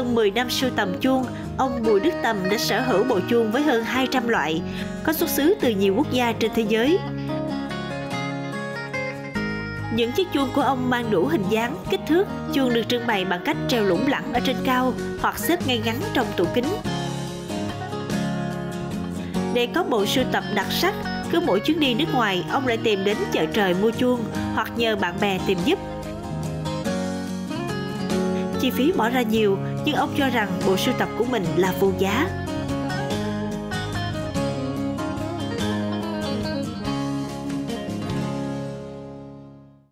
Hơn 10 năm sưu tầm chuông, ông Bùi Đức Tầm đã sở hữu bộ chuông với hơn 200 loại, có xuất xứ từ nhiều quốc gia trên thế giới. Những chiếc chuông của ông mang đủ hình dáng, kích thước, chuông được trưng bày bằng cách treo lủng lẳng ở trên cao hoặc xếp ngay ngắn trong tủ kính. Để có bộ sưu tập đặc sắc, cứ mỗi chuyến đi nước ngoài, ông lại tìm đến chợ trời mua chuông hoặc nhờ bạn bè tìm giúp. Chi phí bỏ ra nhiều, nhưng ông cho rằng bộ sưu tập của mình là vô giá.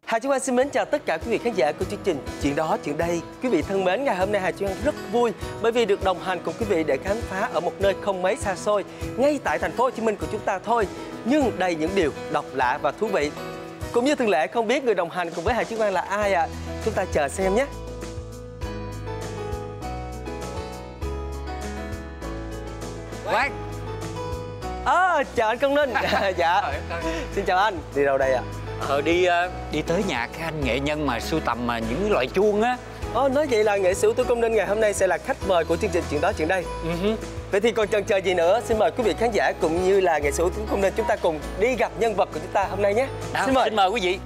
Hà Chí Quang xin mến chào tất cả quý vị khán giả của chương trình Chuyện đó chuyện đây. Quý vị thân mến, ngày hôm nay Hà Chí Quang rất vui bởi vì được đồng hành cùng quý vị để khám phá ở một nơi không mấy xa xôi, ngay tại thành phố Hồ Chí Minh của chúng ta thôi, nhưng đầy những điều độc lạ và thú vị. Cũng như thường lệ, không biết người đồng hành cùng với Hà Chí Quang là ai ạ? À? Chúng ta chờ xem nhé. Quang. À, chào anh Công Ninh Dạ. Xin chào anh. Đi đâu đây ạ? À? Ờ đi ờ, đi tới nhà cái anh nghệ nhân mà sưu tầm mà những loại chuông á. Ồ, nói vậy là nghệ sĩ tôi công ninh ngày hôm nay sẽ là khách mời của chương trình chuyện đó chuyện đây. Uh-huh. Vậy thì còn chần chờ gì nữa Xin mời quý vị khán giả cũng như là nghệ sĩ tôi công ninh Chúng ta cùng đi gặp nhân vật của chúng ta hôm nay nhé. Xin mời. Xin mời quý vị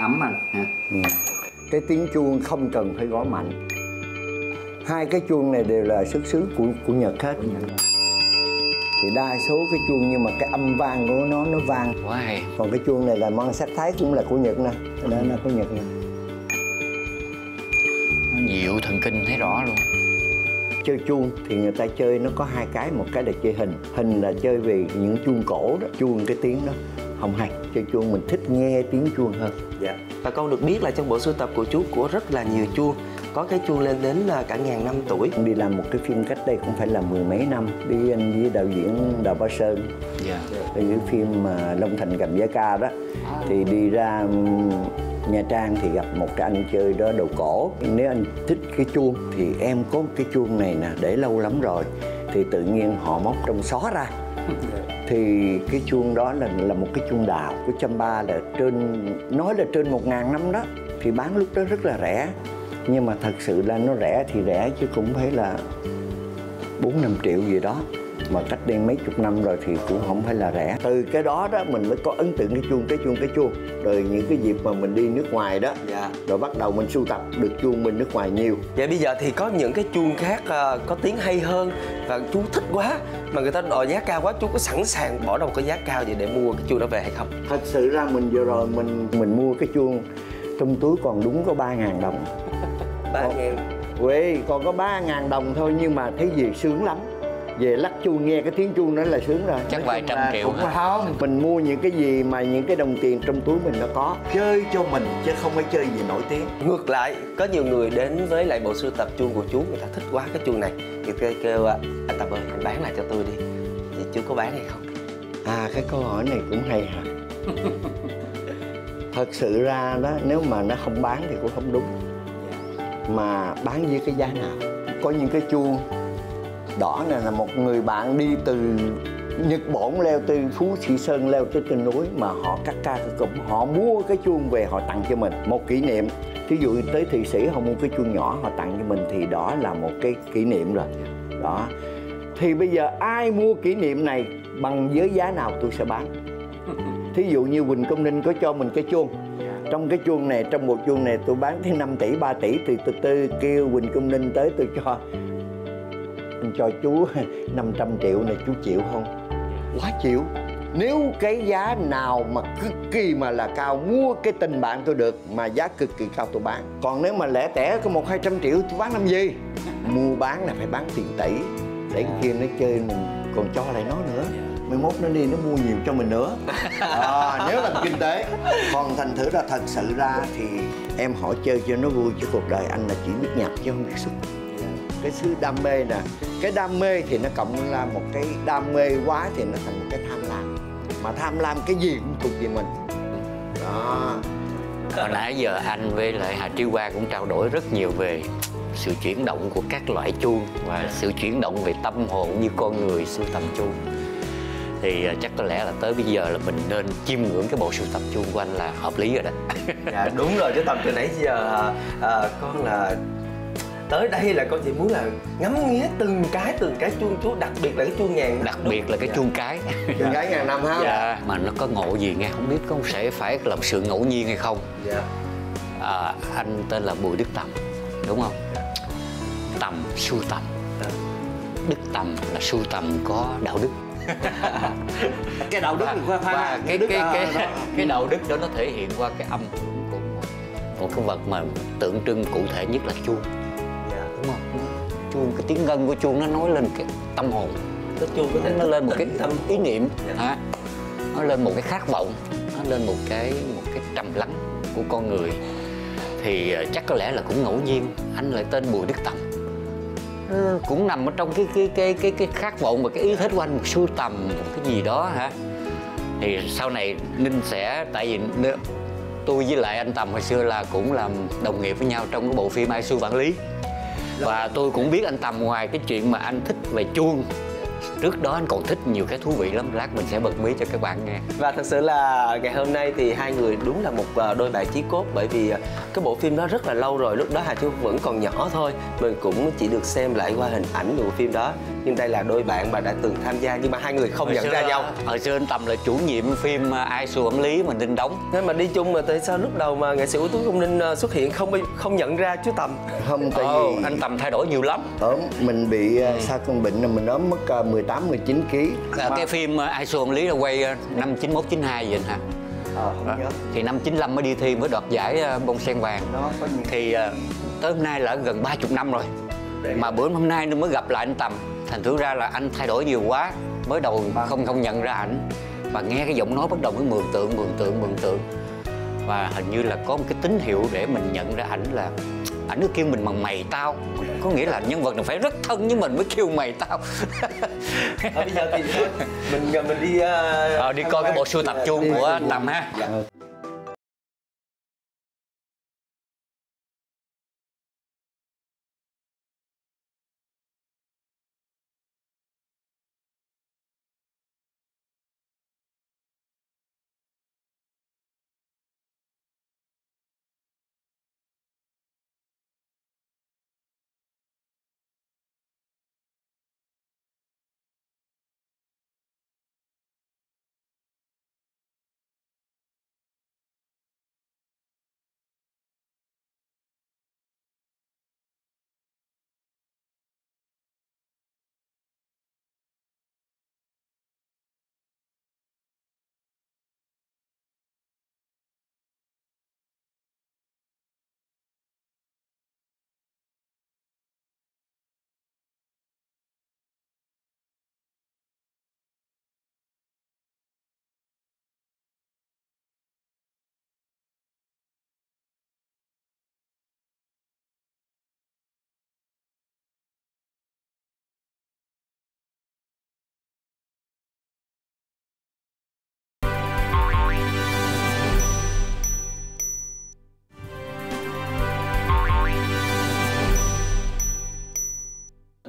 ấm anh ha. Ừ. cái tiếng chuông không cần phải gõ mạnh. Hai cái chuông này đều là xuất xứ của của nhật hết. Thì đa số cái chuông nhưng mà cái âm vang của nó nó vang. Wow. còn cái chuông này là mang sắc thái cũng là của nhật nè. Đó là của nhật nè. Nó dịu thần kinh thấy rõ luôn. Chơi chuông thì người ta chơi nó có hai cái. Một cái là chơi hình. Hình là chơi về những chuông cổ đó. Chuông cái tiếng đó. Không hay chơi chuông mình thích nghe tiếng chuông hơn. Dạ. Và con được biết là trong bộ sưu tập của chú của rất là nhiều chuông. Có cái chuông lên đến là cả ngàn năm tuổi. Đi làm một cái phim cách đây cũng phải là mười mấy năm đi anh với đạo diễn đào bá sơn. Dạ. Yeah. cái phim mà long thành cầm giá ca đó. À. thì đi ra Nha Trang thì gặp một cái anh chơi đó đầu cổ. Nếu anh thích cái chuông thì em có cái chuông này nè để lâu lắm rồi. Thì tự nhiên họ móc trong xó ra thì cái chuông đó là là một cái chuông đào của Chamba là trên, nói là trên một ngàn năm đó, thì bán lúc đó rất là rẻ. Nhưng mà thật sự là nó rẻ thì rẻ chứ cũng phải là bốn năm triệu gì đó mà cách đây mấy chục năm rồi thì cũng không phải là rẻ. Từ cái đó đó mình mới có ấn tượng cái chuông cái chuông cái chuông. Rồi những cái dịp mà mình đi nước ngoài đó dạ. rồi bắt đầu mình sưu tập được chuông bên nước ngoài nhiều. Vậy bây giờ thì có những cái chuông khác uh, có tiếng hay hơn và chú thích quá mà người ta đòi giá cao quá chú có sẵn sàng bỏ ra một cái giá cao gì để mua cái chuông đó về hay không? Thật sự ra mình vừa rồi mình mình mua cái chuông trong túi còn đúng có ba ngàn đồng. Ba ngàn. Quê, còn có ba ngàn đồng thôi nhưng mà thấy gì sướng lắm về lắc chuông nghe cái tiếng chuông đó là sướng rồi. Chắc vài trăm triệu cũng không mình mua những cái gì mà những cái đồng tiền trong túi mình nó có. Chơi cho mình chứ không phải chơi gì nổi tiếng. Ngược lại có nhiều người đến với lại bộ sưu tập chuông của chú người ta thích quá cái chuông này. Thì kêu, kêu anh tập ơi anh bán lại cho tôi đi. Thì chú có bán hay không? À cái câu hỏi này cũng hay hả? Thật sự ra đó nếu mà nó không bán thì cũng không đúng. Mà bán với cái giá nào? Có những cái chuông đỏ này là một người bạn đi từ Nhật Bản leo từ Phú Sĩ Sơn leo tới trên núi mà họ cắt ca cái cụm. Họ mua cái chuông về họ tặng cho mình một kỷ niệm. Thí dụ tới Thụy Sĩ họ mua cái chuông nhỏ họ tặng cho mình thì đó là một cái kỷ niệm rồi. Đó. Thì bây giờ ai mua kỷ niệm này bằng với giá nào tôi sẽ bán. Thí dụ như Quỳnh Công Ninh có cho mình cái chuông. Trong cái chuông này trong một chuông này tôi bán tới 5 tỷ 3 tỷ. Thì từ từ kêu Quỳnh Công Ninh tới tôi cho anh cho chú 500 triệu này chú chịu không? Quá chịu. Nếu cái giá nào mà cực kỳ mà là cao mua cái tình bạn tôi được mà giá cực kỳ cao tôi bán. Còn nếu mà lẻ tẻ có một hai trăm triệu tôi bán làm gì? Mua bán là phải bán tiền tỷ. Để cái kia nó chơi mình còn cho lại nó nữa. Mai mốt nó đi nó mua nhiều cho mình nữa. À, nếu làm kinh tế. Còn thành thử ra thật sự ra thì em hỏi chơi cho nó vui chứ cuộc đời anh là chỉ biết nhặt chứ không biết xuất cái sự đam mê nè. Cái đam mê thì nó cộng là một cái đam mê quá thì nó thành một cái tham lam. Mà tham lam cái gì cũng thuộc về mình. Đó. Hồi nãy giờ anh với lại hà tri hoa cũng trao đổi rất nhiều về sự chuyển động của các loại chuông và sự chuyển động về tâm hồn như con người sưu tầm chuông. Thì à, chắc có lẽ là tới bây giờ là mình nên chiêm ngưỡng cái bộ sưu tập chuông của anh là hợp lý rồi đó. Dạ đúng rồi chứ tầm từ nãy giờ à, à, con là tới đây là con chỉ muốn là ngắm nghía từng cái từng cái chuông chú đặc biệt là cái chuông ngàn đặc biệt là cái Dạ. chuông cái. Chuông cái ngàn năm ha. Dạ. Mà nó có ngộ gì nghe không biết có sẽ phải là một sự ngẫu nhiên hay không. Dạ. À, anh tên là bùi đức tầm đúng không? Tầm sưu tầm. Dạ. đức tầm là sưu tầm có đạo đức. Cái đạo đức thì khoan khoan và ha. cái Đức, cái à, cái đó. cái đạo đức đó nó thể hiện qua cái âm của một, một cái vật mà tượng trưng cụ thể nhất là chuông. dạ đúng không chuông cái tiếng ngân của chuông nó nói lên cái tâm hồn. Cái chuông có thể nó lên một cái tâm ý niệm. Dạ. hả nó lên một cái khát vọng nó lên một cái một cái trầm lắng của con người. Thì ờ, chắc có lẽ là cũng ngẫu nhiên anh lại tên Bùi Đức Tầm Ờ, cũng nằm ở trong cái cái cái cái cái khát vọng và cái ý thích của anh một sưu tầm một cái gì đó hả? Thì sau này Ninh sẽ tại vì tôi với lại anh Tầm hồi xưa là cũng làm đồng nghiệp với nhau trong cái bộ phim Ai Xu Vạn Lý và tôi cũng biết anh Tầm ngoài cái chuyện mà anh thích về chuông trước đó anh còn thích nhiều cái thú vị lắm. Lát mình sẽ bật mí cho các bạn nghe. Và thật sự là ngày hôm nay thì hai người đúng là một à, đôi bạn chí cốt. Bởi vì à, cái bộ phim đó rất là lâu rồi. Lúc đó Hà Chu vẫn còn nhỏ thôi. Mình cũng chỉ được xem lại qua hình ảnh của bộ phim đó. Nhưng đây là đôi bạn mà đã từng tham gia. Nhưng mà hai người không Hồi nhận xưa- ra nhau. hồi xưa anh Tầm là chủ nhiệm phim à, Ai Xu Ẩn Lý mà Ninh đóng. Nên mà đi chung mà tại sao lúc đầu mà nghệ sĩ ưu tú công ninh xuất hiện không không nhận ra chú tầm? Không tại Ồ, vì anh Tầm thay đổi nhiều lắm. Ốm mình bị uh, sau cơn bệnh là mình ốm mất 18 19 kg À, cái phim à, Ai Xu Ẩn Lý là quay à, năm 91 92 vậy hả? Ờ không nhớ. thì năm 95 mới đi thi mới đoạt giải à, bông sen vàng. Nó có những thì à, tới hôm nay là gần 30 năm rồi. Mà bữa hôm nay mới gặp lại anh Tầm. Thành thử ra là anh thay đổi nhiều quá mới đầu không không nhận ra ảnh. Và nghe cái giọng nói bắt đầu mới mường tượng mường tượng mường tượng. Và hình như là có một cái tín hiệu để mình nhận ra ảnh là ảnh cứ kêu mình bằng mày tao có nghĩa là nhân vật này phải rất thân với mình mới kêu mày tao. À, bây giờ thì mình à, mình đi à, ờ, đi coi cái bộ sưu tập chuông của anh Tầm ha. Dạ.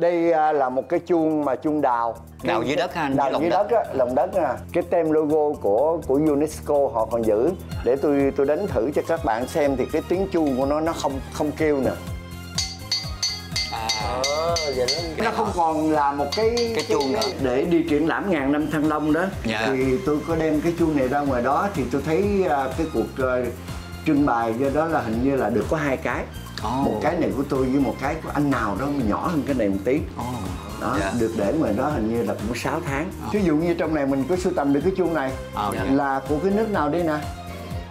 Đây à, là một cái chuông mà chuông đào. Đào dưới đất ha anh, đào dưới đất. đất á lòng đất à cái tem logo của của UNESCO họ còn giữ. Để tôi tôi đánh thử cho các bạn xem thì cái tiếng chuông của nó nó không không kêu nè. Ờ, vậy nó nó không còn là một cái Cái chuông nữa. để đi triển lãm ngàn năm thăng long đó. Dạ. thì tôi có đem cái chuông này ra ngoài đó thì tôi thấy à, cái cuộc à, trưng bày do đó là hình như là được có hai cái Ồ. một cái này của tôi với một cái của anh nào đó mà nhỏ hơn cái này một tí. Ồ. đó Dạ. được để ngoài đó hình như là cũng 6 tháng. Ví dụ như trong này mình có sưu tầm được cái chuông này Ờ, dạ. là của cái nước nào đây nè?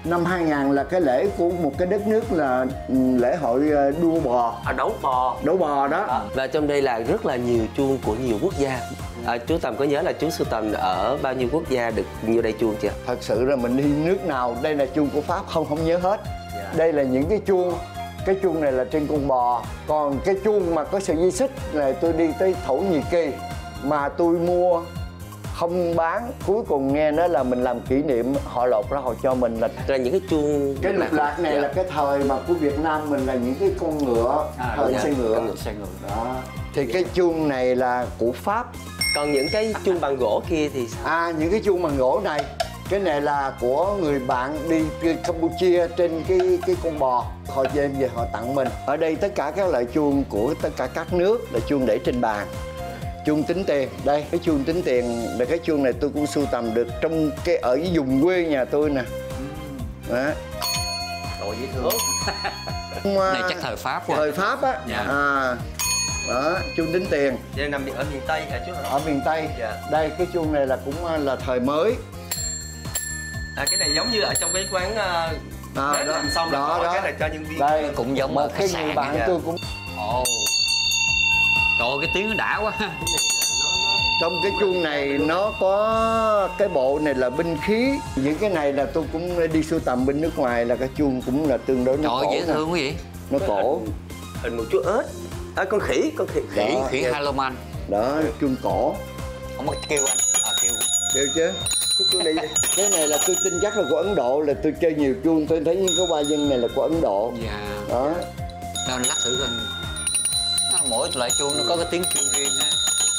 Năm 2000 là cái lễ của một cái đất nước là ừ, lễ hội ờ, đua bò. À, đấu bò. Đấu bò đó. Và trong đây là rất là nhiều chuông của nhiều quốc gia. À, chú tầm có nhớ là chú sưu tầm ở bao nhiêu quốc gia được nhiêu đây chuông chưa? Thật sự là mình đi nước nào đây là chuông của pháp không không nhớ hết. Dạ. đây là những cái chuông cái chuông này là trên con bò. Còn cái chuông mà có sợi dây xích này tôi đi tới thổ nhĩ kỳ mà tôi mua không bán. Cuối cùng nghe nói là mình làm kỷ niệm họ lột ra họ cho mình là là những cái chuông cái lục lạc này Dạ. là cái thời mà của Việt Nam mình là những cái con ngựa À, thời xe ngựa. con ngựa xe ngựa. đó. Thì cái chuông này là của Pháp. Còn những cái chuông bằng gỗ kia thì sao? À những cái chuông bằng gỗ này cái này là của người bạn đi đi Campuchia trên cái cái con bò. Họ đem về họ tặng mình. Ở đây tất cả các loại chuông của tất cả các nước là chuông để trên bàn. Chuông tính tiền. Đây cái chuông tính tiền. Là cái chuông này tôi cũng sưu tầm được trong cái ở cái vùng quê nhà tôi nè. Đó. Rồi dễ thương. Mà- Này chắc thời Pháp quá. thời Pháp á. Dạ. à. Đó chuông tính tiền. Đây nằm ở miền Tây hả chú ở miền Tây. Dạ. đây cái chuông này là cũng à, là thời mới À cái này giống như ở trong cái quán uh, À, bếp đó, làm xong là đó, bỏ đó. cái này cho nhân viên đây Cũng giống một cái người sạn bạn dạ. tôi cũng Ồ. Trời ơi, cái tiếng nó đã quá. trong cái chuông này nó có cái bộ này là binh khí những cái này là tôi cũng đi sưu tầm bên nước ngoài là cái chuông cũng là tương đối nó cổ dễ thương quá vậy. nó cổ hình một chú ếch à con khỉ con khỉ Khỉ, Đó. khỉ Haloman. đó chuông cổ Không có kêu anh. À, kêu. kêu chứ cái chuông này cái này là tôi tin chắc là của Ấn Độ là tôi chơi nhiều chuông tôi thấy những cái hoa dân này là của Ấn Độ Dạ. đó anh lắc thử coi. Mỗi loại chuông nó có cái tiếng kêu riêng ha.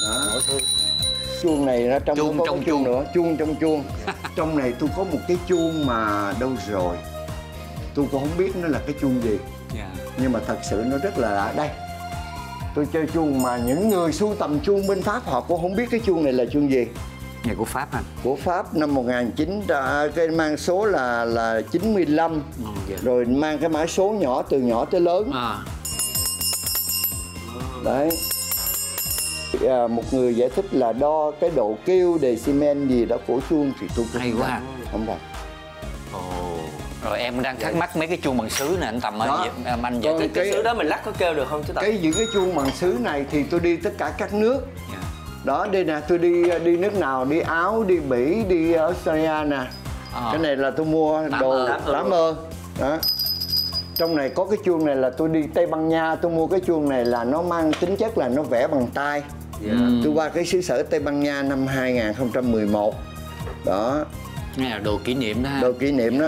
đó Mỗi thương. chuông này nó trong Chuông có trong chuông. nữa chuông trong chuông trong này tôi có một cái chuông mà đâu rồi tôi cũng không biết nó là cái chuông gì Dạ. nhưng mà thật sự nó rất là lạ đây tôi chơi chuông mà những người sưu tầm chuông bên Pháp họ cũng không biết cái chuông này là chuông gì Này của Pháp anh. của Pháp năm 1900 à, cái mang số là là 95 Ừ, dạ. rồi mang cái mã số nhỏ từ nhỏ tới lớn À. đấy à, một người giải thích là đo cái độ kêu decimen gì đó của chuông thì tôi Hay quá. rành, không Ồ. Rồi em đang thắc mắc mấy cái chuông bằng sứ nè anh Tầm ơi. Đó. Em anh giải Rồi, thích. cái cái- sứ đó mình lắc có kêu được không chú tập cái những cái chuông bằng sứ này thì tôi đi tất cả các nước Dạ. Đó đây nè tôi đi đi nước nào đi áo đi bỉ đi australia nè. À. cái này là tôi mua đồ tám ơ đó. Trong này có cái chuông này là tôi đi tây ban nha tôi mua cái chuông này là nó mang tính chất là nó vẽ bằng tay. Dạ. tôi qua cái xứ sở tây ban nha năm 2011 đó. Này là đồ kỷ niệm đó ha. đồ kỷ niệm đó.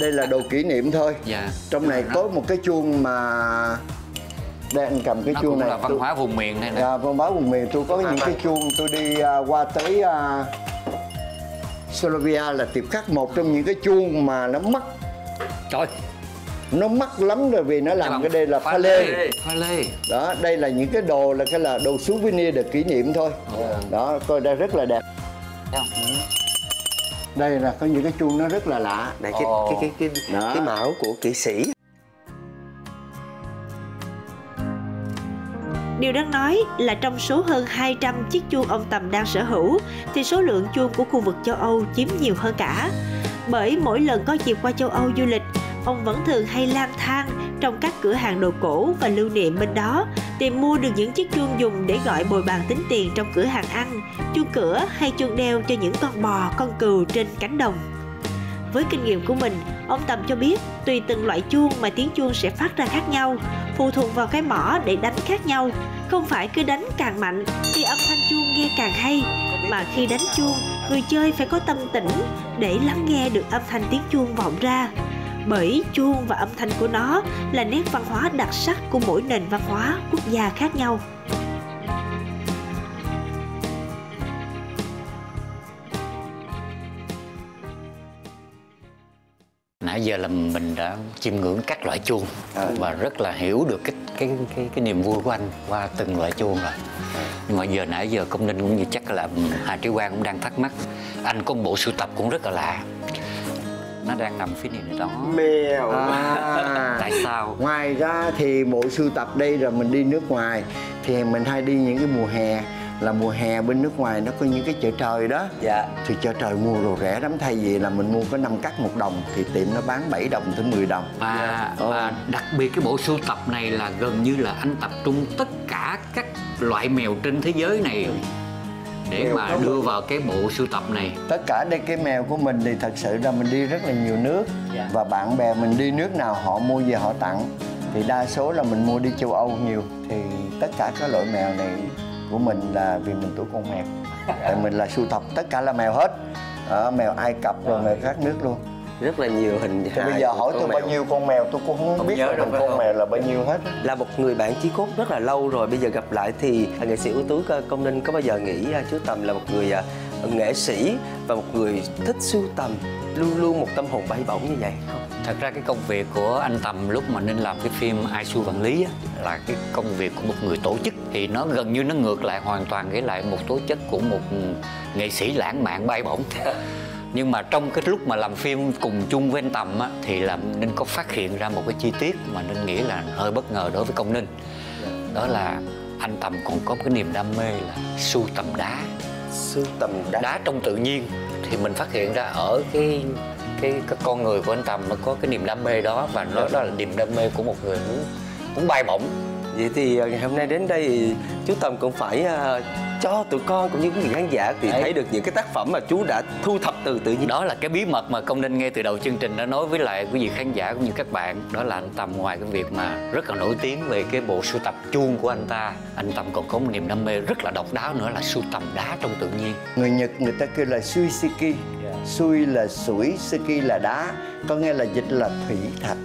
Đây là đồ kỷ niệm thôi. Dạ. trong này Nó- có một cái chuông mà đây anh cầm cái nó chuông cũng này là văn tôi- hóa vùng miền này nè. Dạ, văn hóa vùng miền tôi có những cái chuông tôi đi à, qua tới à, Slovenia là tiệp khắc một trong những cái chuông mà nó mắc Trời. nó mắc lắm rồi vì nó làm cái đây là pha lê Pha lê. đó đây là những cái đồ là cái là đồ souvenir để kỷ niệm thôi đó coi đây rất là đẹp Thấy không? đây là có những cái chuông nó rất là lạ này cái cái cái cái, Đó. cái mão của kỵ sĩ Điều đáng nói là trong số hơn 200 chiếc chuông ông Tầm đang sở hữu thì số lượng chuông của khu vực châu Âu chiếm nhiều hơn cả. Bởi mỗi lần có dịp qua châu Âu du lịch, ông vẫn thường hay lang thang trong các cửa hàng đồ cổ và lưu niệm bên đó tìm mua được những chiếc chuông dùng để gọi bồi bàn tính tiền trong cửa hàng ăn, chuông cửa hay chuông đeo cho những con bò, con cừu trên cánh đồng. Với kinh nghiệm của mình, ông Tầm cho biết tùy từng loại chuông mà tiếng chuông sẽ phát ra khác nhau, phụ thuộc vào cái mỏ để đánh khác nhau. Không phải cứ đánh càng mạnh thì âm thanh chuông nghe càng hay, mà khi đánh chuông, người chơi phải có tâm tĩnh để lắng nghe được âm thanh tiếng chuông vọng ra. Bởi chuông và âm thanh của nó là nét văn hóa đặc sắc của mỗi nền văn hóa quốc gia khác nhau. Nãy giờ là mình đã chiêm ngưỡng các loại chuông À. và rất là hiểu được cái cái cái cái niềm vui của anh qua từng loại chuông rồi. Nhưng mà giờ nãy giờ công ninh cũng như chắc là Hà Trí Quang cũng đang thắc mắc. Anh có một bộ sưu tập cũng rất là lạ. Nó đang nằm phía này đó. mèo à, Tại sao? ngoài ra thì bộ sưu tập đây là mình đi nước ngoài thì mình hay đi những cái mùa hè là mùa hè bên nước ngoài nó có những cái chợ trời đó. Dạ. Thì chợ trời mua đồ rẻ lắm thay vì là mình mua có 5 cắt một đồng thì tiệm nó bán 7 đồng tới 10 đồng. Và, Ờ. và đặc biệt cái bộ sưu tập này là gần như là anh tập trung tất cả các loại mèo trên thế giới này để Mèo mà đưa vào cái bộ sưu tập này. tất cả đây cái mèo của mình thì thật sự là mình đi rất là nhiều nước. Dạ. và bạn bè mình đi nước nào họ mua về họ tặng. Thì đa số là mình mua đi châu Âu nhiều. Thì tất cả các loại mèo này của mình là vì mình tuổi con mèo. Tại mình là sưu tập tất cả là mèo hết. Ở mèo ai cập rồi mèo các nước luôn. Rất là nhiều hình hài bây giờ hỏi tôi mèo. bao nhiêu con mèo tôi cũng không, Không biết nhớ phải con không? mèo là bao nhiêu hết. Là một người bạn chí cốt rất là lâu rồi bây giờ gặp lại thì nghệ sĩ ưu tú công ninh có bao giờ nghĩ à, chú tầm là một người à, nghệ sĩ và một người thích sưu tầm luôn luôn một tâm hồn bay bổng như vậy không thật ra cái công việc của anh Tầm lúc mà nên làm cái phim Ai Xu Vạn Lý á, là cái công việc của một người tổ chức. Thì nó gần như nó ngược lại hoàn toàn với lại một tố chất của một nghệ sĩ lãng mạn bay bổng. Nhưng mà trong cái lúc mà làm phim cùng chung với anh Tầm á, thì là Ninh có phát hiện ra một cái chi tiết mà Ninh nghĩ là hơi bất ngờ đối với công Ninh. Đó là anh Tầm còn có một cái niềm đam mê là sưu tầm đá. Sưu tầm đá, đá trong tự nhiên. Thì mình phát hiện ra ở cái cái, cái con người của anh Tầm nó có cái niềm đam mê đó và nó đó là niềm đam mê của một người muốn muốn bay bổng. Vậy thì à, ngày hôm nay đến đây thì chú tầm cũng phải à, cho tụi con cũng như quý vị khán giả thì Đấy. thấy được những cái tác phẩm mà chú đã thu thập từ tự nhiên. Đó là cái bí mật mà công ninh ngay từ đầu chương trình đã nói với lại quý vị khán giả cũng như các bạn. Đó là anh Tầm ngoài cái việc mà rất là nổi tiếng về cái bộ sưu tập chuông của anh ta. Anh Tầm còn có một niềm đam mê rất là độc đáo nữa là sưu tầm đá trong tự nhiên. Người nhật người ta kêu là suisiki sui là sủi siki là đá. Có nghĩa là dịch là thủy thạch.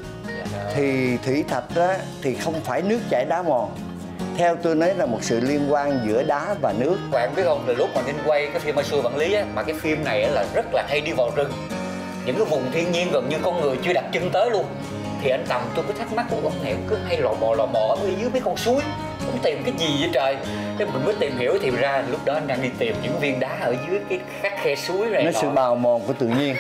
Thì thủy thạch đó thì không phải nước chảy đá mòn. Theo tôi nói là một sự liên quan giữa đá và nước. Bạn biết không là lúc mà Ninh quay cái phim Ai Xui Vạn Lý á, mà cái phim này là rất là hay đi vào rừng. Những cái vùng thiên nhiên gần như con người chưa đặt chân tới luôn. Thì anh Tầm tôi cứ thắc mắc của ông này cứ hay lò mò lò mò ở dưới mấy con suối? Ông tìm cái gì vậy trời? Thế mình mới tìm hiểu thì ra lúc đó anh đang đi tìm những viên đá ở dưới cái các khe suối này nó sự bào mòn của tự nhiên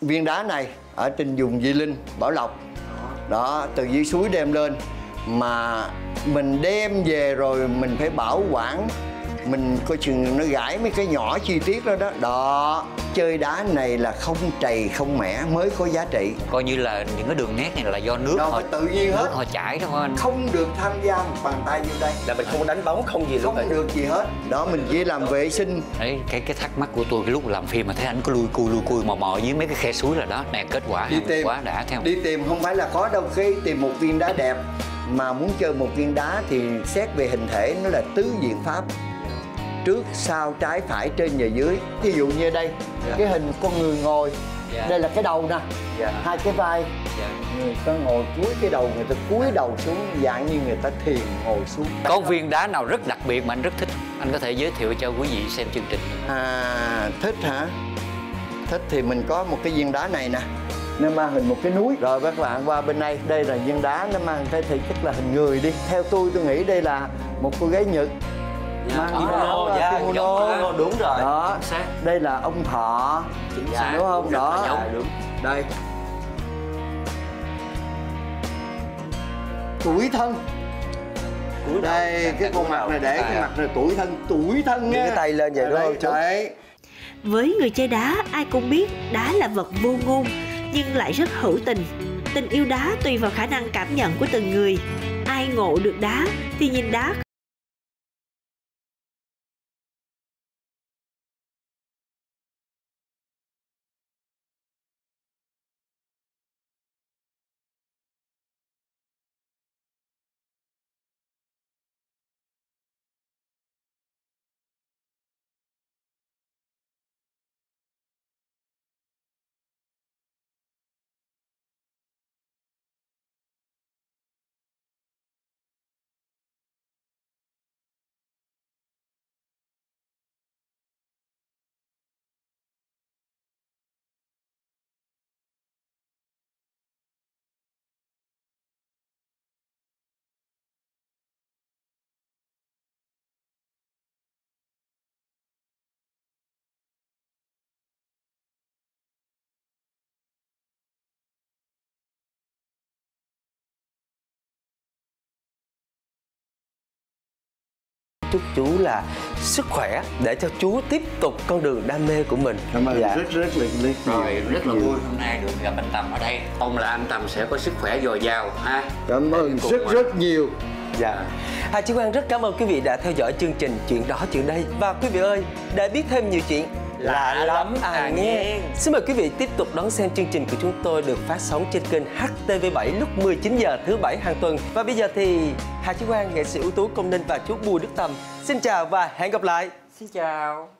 viên đá này ở trên vùng Di Linh, Bảo Lộc. Đó, từ dưới suối đem lên. Mà mình đem về rồi mình phải bảo quản mình coi chừng nó gãi mấy cái nhỏ chi tiết đó đó. Đó chơi đá này là không trầy không mẻ mới có giá trị. Coi như là những cái đường nét này là do nước đó họ tự nhiên nước hết. họ chảy đó anh. Không được tham gia một bàn tay vô đây. Là mình không đánh bóng không gì luôn không được gì hết. Đó mình chỉ làm vệ sinh. Đấy cái cái thắc mắc của tôi cái lúc làm phim mà thấy anh có lui cui lui cui mò mò dưới mấy cái khe suối là đó. Nè kết quả đi tìm. quá đã theo đi tìm không phải là khó đâu. Khi tìm một viên đá đẹp mà muốn chơi một viên đá thì xét về hình thể nó là tứ diện pháp trước sau trái phải trên và dưới. Ví dụ như đây cái hình con người ngồi. Dạ. đây là cái đầu nè. Dạ. hai cái vai. Người ta ngồi cúi cái đầu người ta cúi đầu xuống dạng như người ta thiền ngồi xuống. Có viên đá nào rất đặc biệt mà anh rất thích anh có thể giới thiệu cho quý vị xem chương trình À thích hả? Thích thì mình có một cái viên đá này nè. Nó mang hình một cái núi. Rồi các bạn qua bên đây. Đây là viên đá nó mang cái thể chất là hình người đi. Theo tôi tôi nghĩ đây là một cô gái Nhật Mang kimono, áo, dạ, kimono. đúng rồi. Đó. Đây là ông thọ xác. Đúng không? Đó giống. đúng Đây Tuổi thân đầu, Đây đặt cái con mặt này để cái À. mặt này tuổi thân Tuổi thân nha cái tay lên vậy đúng không? Đấy Với người chơi đá, ai cũng biết đá là vật vô ngôn, nhưng lại rất hữu tình. Tình yêu đá tùy vào khả năng cảm nhận của từng người. Ai ngộ được đá thì nhìn đá chúc chú là sức khỏe để cho chú tiếp tục con đường đam mê của mình cảm ơn Dạ. rất rất là rất rồi rất là vui hôm nay được gặp anh Tâm ở đây mong là anh Tâm sẽ có sức khỏe dồi dào ha cảm ơn rất anh. rất nhiều Dạ. Hà Chí Quang rất cảm ơn quý vị đã theo dõi chương trình Chuyện đó chuyện đây và quý vị ơi để biết thêm nhiều chuyện lạ lắm à nghe. Xin mời quý vị tiếp tục đón xem chương trình của chúng tôi được phát sóng trên kênh HTV7 lúc 19 giờ thứ bảy hàng tuần. Và bây giờ thì Hà Chí Quang, nghệ sĩ ưu tú Công Ninh và chú Bùi Đức Tầm xin chào và hẹn gặp lại. xin chào